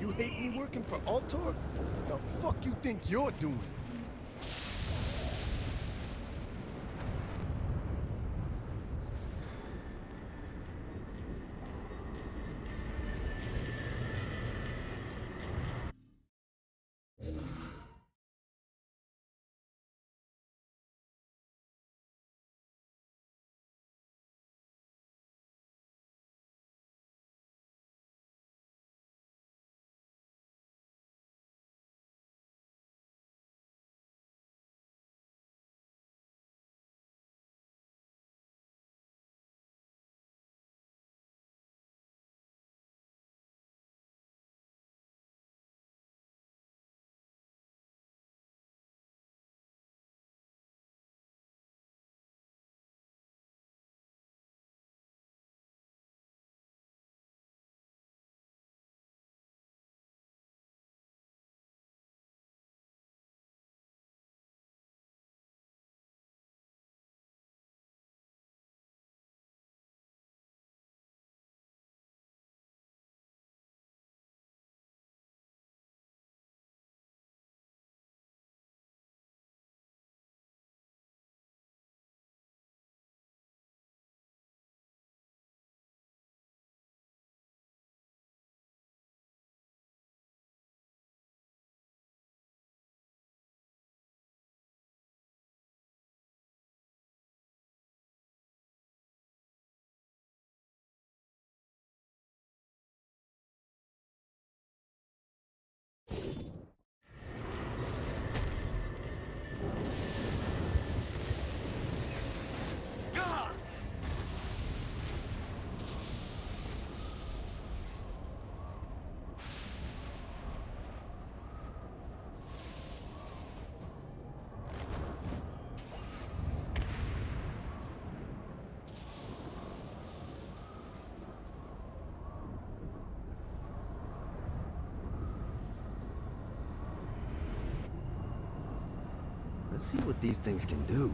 You hate me working for Altor? The fuck you think you're doing? See what these things can do.